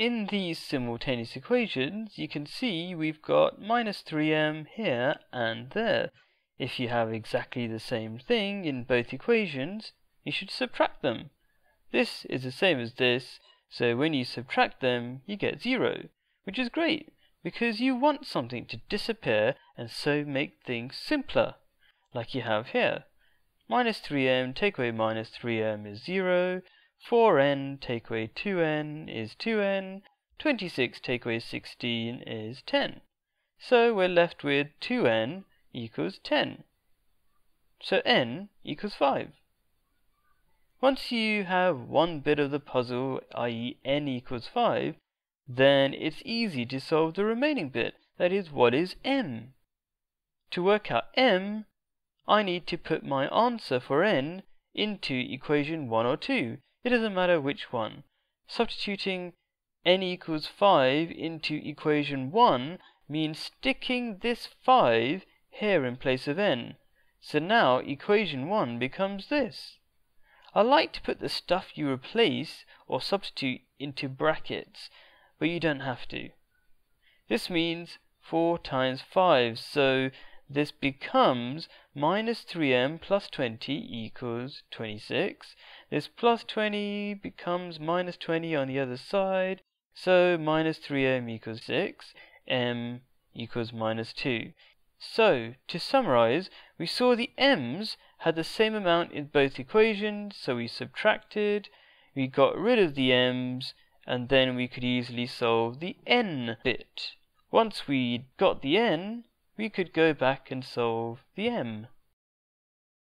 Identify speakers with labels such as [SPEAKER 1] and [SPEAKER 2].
[SPEAKER 1] in these simultaneous equations, you can see we've got minus 3m here and there. If you have exactly the same thing in both equations, you should subtract them. This is the same as this, so when you subtract them, you get 0, which is great, because you want something to disappear and so make things simpler, like you have here. Minus 3m take away minus 3m is 0, 4n take away 2n is 2n, 26 take away 16 is 10. So we're left with 2n equals 10. So n equals 5. Once you have one bit of the puzzle, i.e. n equals 5, then it's easy to solve the remaining bit, that is, what is m? To work out m, I need to put my answer for n into equation 1 or 2. It doesn't matter which one. Substituting n equals 5 into equation 1 means sticking this 5 here in place of n. So now equation 1 becomes this. I like to put the stuff you replace or substitute into brackets, but you don't have to. This means 4 times 5, so this becomes minus 3m plus 20 equals 26. This plus 20 becomes minus 20 on the other side, so minus 3m equals 6, m equals minus 2. So, to summarize, we saw the m's had the same amount in both equations, so we subtracted, we got rid of the m's, and then we could easily solve the n bit. Once we'd got the n, we could go back and solve the m.